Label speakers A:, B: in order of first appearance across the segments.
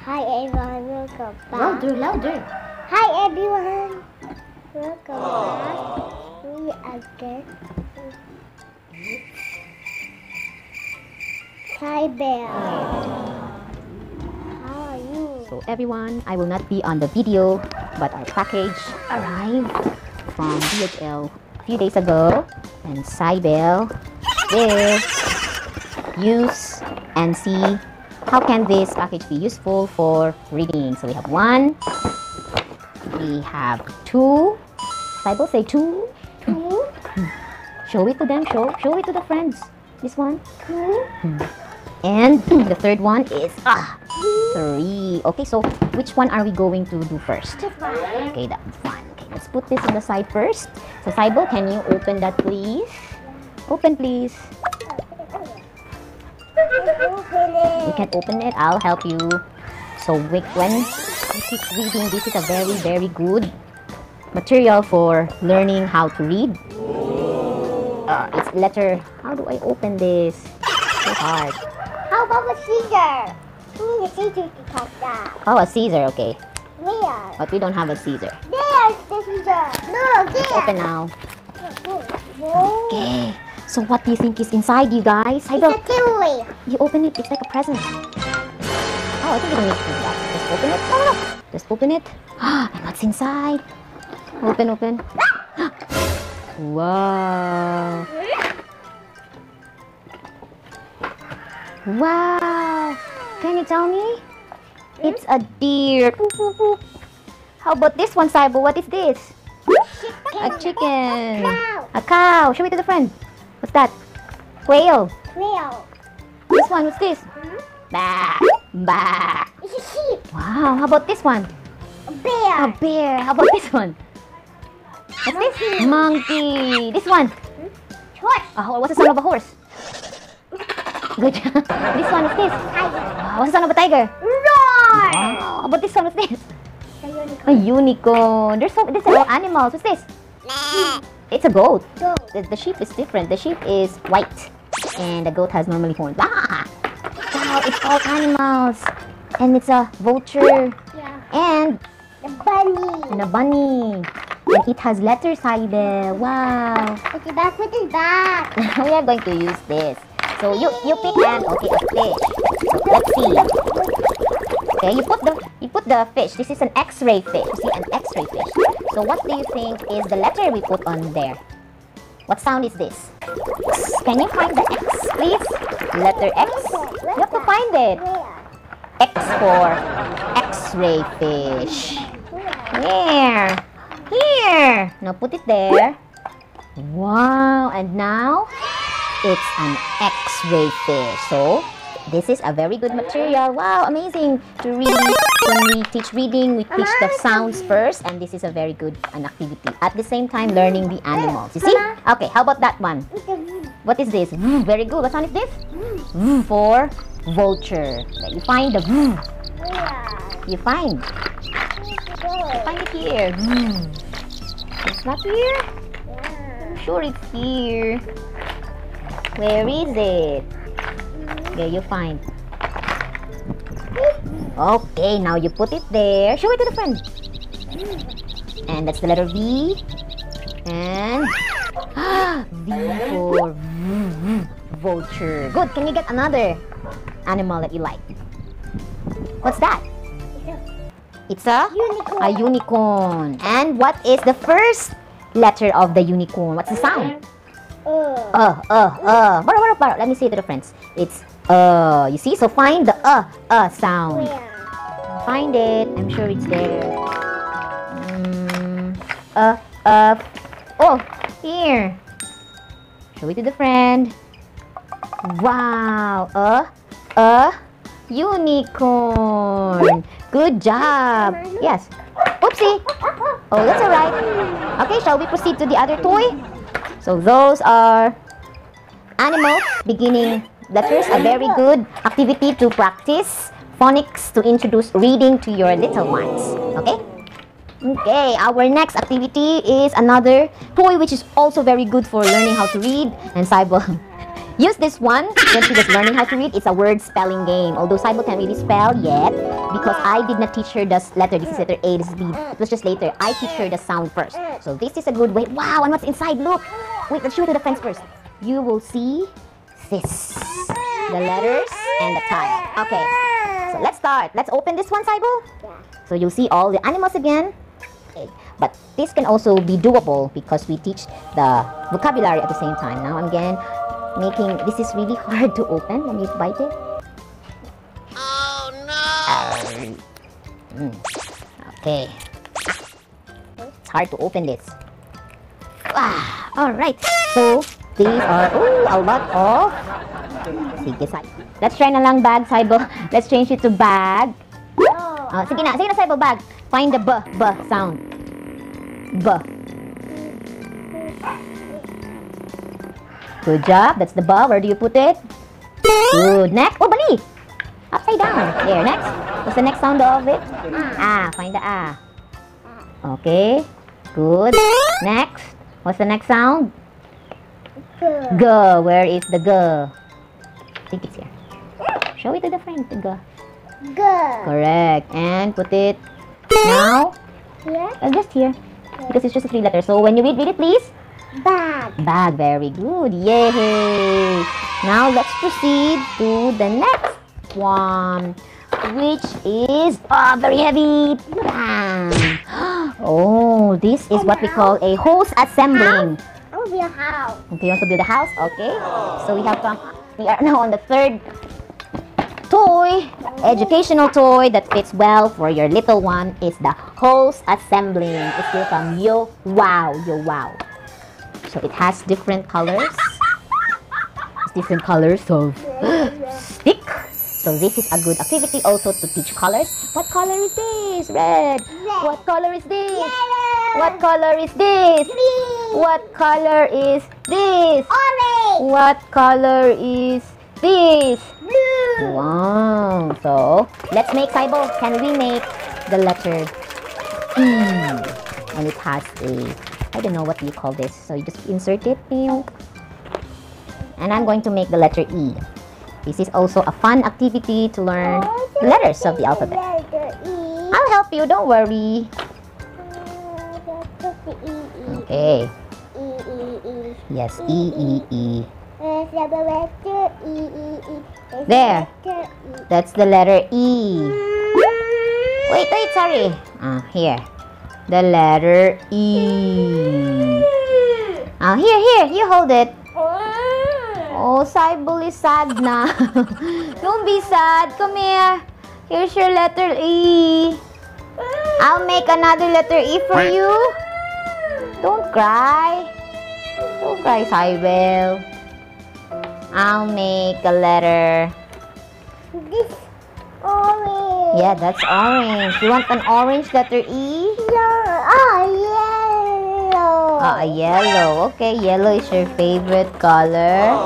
A: Hi everyone, welcome back.
B: Louder, louder.
A: Hi everyone, welcome back. We again. Hi Bear. How are you?
B: So everyone, I will not be on the video, but our package arrived from DHL a few days ago. And Zybelle will use and see how can this package be useful for reading. So we have one, we have two. Zybelle say two.
A: Two,
B: Show it to them, show, show it to the friends. This one.
A: two,
B: And the third one is ah, three. Okay, so which one are we going to do first? Okay, that's one. Okay, let's put this on the side first. So, Zybelle, can you open that, please? Open, please. You can open it. I'll help you. So, when you keep reading, this is a very, very good material for learning how to read. Uh, it's letter. How do I open this? So hard.
A: How about a scissor? We need a scissor to cut that.
B: Oh, a Caesar. Okay,
A: Where?
B: but we don't have a Caesar.
A: There's the scissor. No,
B: Let's open now. Okay. So, what do you think is inside, you guys?
A: It's a kiwi.
B: You open it, it's like a present. Oh, I think you don't need to do that. Just open it. No, no. Just open it. Ah, and what's inside? Open, open. wow. Wow. Can you tell me? It's a deer. How about this one, Saibo? What is this? A chicken.
A: A Cow.
B: A cow. Show it to the friend. What's that? Quail.
A: Quail.
B: This one, what's this? Mm-hmm. Bah, bah.
A: It's a sheep.
B: Wow, how about this one?
A: A bear.
B: A bear. How about this one? What's this? Monkey. This one? Hmm?
A: Horse.
B: A ho- what's the sound of a horse? Good job. This one, what's this?
A: Tiger.
B: Wow, what's the sound of a tiger?
A: Roar.
B: Wow, how about this one, what's this?
A: The unicorn.
B: A unicorn. There's so, there's all animals. What's this? It's a goat.
A: Go.
B: The, the sheep is different. The sheep is white. And the goat has normally horns. Ah! Wow, it's all animals. And it's a vulture.
A: Yeah.
B: And
A: The bunny.
B: and a bunny. And it has letters, Haide. Wow.
A: Put it back. Put it back.
B: we are going to use this. So you you pick an okay a fish. So let's see. Okay, you put the you put the fish. This is an X-ray fish. See an X-ray fish. So what do you think is the letter we put on there? What sound is this? Can you find the X, please? Letter X. You have to find it. X for X-ray fish. Here. Here. Now put it there. Wow. And now it's an X-ray fish. So this is a very good material. Wow, amazing to read. When we teach reading, we teach the sounds first, and this is a very good an activity. At the same time, learning the animals. You see? Okay, how about that one? What is this? Mm, very good. What sound is this? Mm, for vulture. You find the mm, you find.
A: Go.
B: Find it here. It's not here? I'm sure it's here. Where is it? There you find. Okay, now you put it there. Show it to the friend. And that's the letter V. And V for vulture. Good. Can you get another animal that you like? What's that? It's a
A: Unicorn.
B: a unicorn. And what is the first letter of the unicorn? What's the sound?
A: Uh.
B: Uh, uh, uh. Baro, baro, baro. Let me say it to the friends. It's uh. You see? So find the uh, uh sound.
A: Where?
B: Find it. I'm sure it's there. Mm, uh, uh. Oh, here. Show it to the friend. Wow. Uh, uh. Unicorn. Good job. Yes. Oopsie. Oh, that's alright. Okay, shall we proceed to the other toy? So those are animals beginning letters. A very good activity to practice phonics to introduce reading to your little ones. Okay? Okay, our next activity is another toy which is also very good for learning how to read. And Zybelle use this one when she was learning how to read. It's a word spelling game. Although Zybelle can't really spell yet, because I did not teach her the letter. This is letter A, this is B. It was just later. I teach her the sound first. So this is a good way. Wow, and what's inside? Look. Wait, let's show to the friends first. You will see this. The letters and the tile. Okay. So let's start. Let's open this one, Zybelle.
A: Yeah.
B: So you'll see all the animals again. Okay. But this can also be doable because we teach the vocabulary at the same time. Now I'm again making this is really hard to open. Let me bite it. Oh no! Okay. It's hard to open this. Ah, all right. So these are ooh, a lot of. Sige, side. Let's try na lang bag, Saibo. Let's change it to bag.
A: Oh.
B: Sige na, sige na Saibo, bag. Find the b, b sound. B. Good job. That's the b. Where do you put it? Good. Next. Oh, bali. Upside down. There. Next. What's the next sound of it? Ah. Find the ah. Okay. Good. Next. What's the next sound?
A: Good.
B: G. Where is the G? I think it's here. Show it to the friend. The G.
A: Good.
B: Correct. And put it now.
A: Here.
B: uh, just here. Because it's just a three letter. So when you read, read it please.
A: Bag.
B: Bag. Very good. Yay. Now let's proceed to the next one. Which is oh, very heavy. Bam. Oh, this is what we call a hose assembling.
A: Be a house.
B: Okay, you want to build a house? Okay. So we have come, we are now on the third toy, educational toy that fits well for your little one is the hose assembling. It's still from Yo Wow, Yo Wow. So it has different colors. Different colors of stick. So this is a good activity also to teach colors. What color is this? Red.
A: Red.
B: What color is this?
A: Yellow.
B: What color is this?
A: Green.
B: What color is this?
A: Orange.
B: What color is this?
A: Blue.
B: Wow. So, let's make Saibo. Can we make the letter E? And it has a, I don't know what do you call this. So, you just insert it. And I'm going to make the letter E. This is also a fun activity to learn oh, the letters of the alphabet.
A: Letter E.
B: I'll help you. Don't worry.
A: E, E, E, E.
B: Yes. E, E, E.
A: There's the letter. There's the
B: There. That's the letter E. Wait, wait, sorry. Ah, here. The letter E. Ah, here, here. You hold it. Oh, Zybelle is sad na. Don't be sad. Come here. Here's your letter E. I'll make another letter E for you. Don't cry. Don't cry, Zybelle. I'll make a letter.
A: This orange.
B: Yeah, that's orange. You want an orange letter E?
A: Yeah. Oh, yellow.
B: Ah, a yellow. Okay, yellow is your favorite color.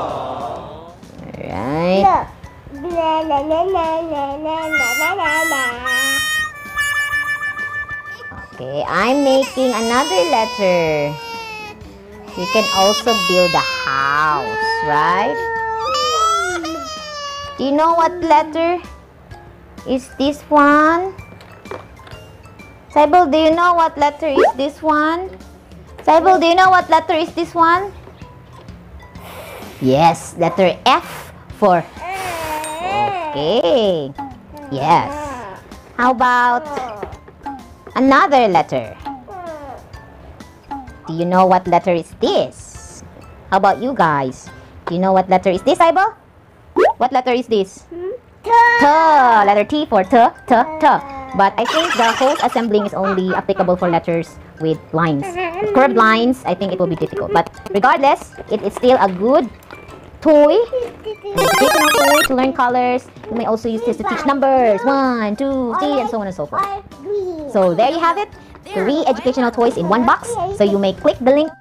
B: Alright.
A: Look. La, la, la, la, la, la, la, la, la.
B: Okay, I'm making another letter. You can also build a house, right? Do you know what letter is this one? Zybelle, do you know what letter is this one? Zybelle, do you know what letter is this one? Yes, letter F for eh. okay. Yes. How about another letter? Do you know what letter is this? How about you guys? Do you know what letter is this, Aibo? What letter is this? T. Letter T for T, T, T. But I think the whole assembling is only applicable for letters with lines. Curved lines, I think it will be difficult. But regardless, it is still a good toy. Educational toy to learn colors. You may also use this to teach numbers. One, two, three, and so on and so forth. So there you have it. Three educational toys in one box. So you may click the link